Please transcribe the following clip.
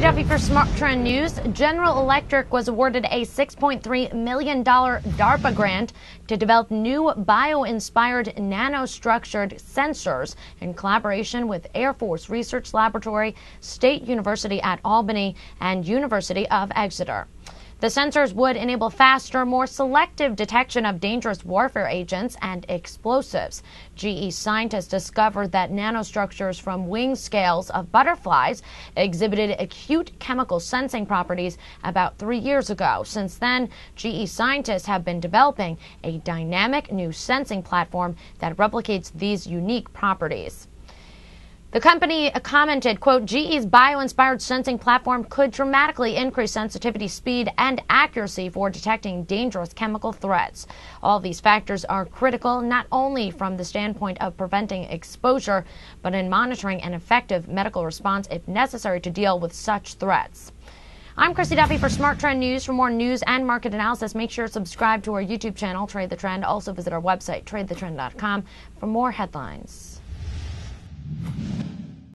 Duffy for SmarTrend News. General Electric was awarded a $6.3 million DARPA grant to develop new bio-inspired nanostructured sensors in collaboration with Air Force Research Laboratory, State University at Albany, and University of Exeter. The sensors would enable faster, more selective detection of dangerous warfare agents and explosives. GE scientists discovered that nanostructures from wing scales of butterflies exhibited acute chemical sensing properties about three years ago. Since then, GE scientists have been developing a dynamic new sensing platform that replicates these unique properties. The company commented, quote, GE's bio-inspired sensing platform could dramatically increase sensitivity, speed, and accuracy for detecting dangerous chemical threats. All these factors are critical not only from the standpoint of preventing exposure, but in monitoring an effective medical response if necessary to deal with such threats. I'm Christy Duffy for SmarTrend News. For more news and market analysis, make sure to subscribe to our YouTube channel, Trade the Trend. Also visit our website, tradethetrend.com, for more headlines.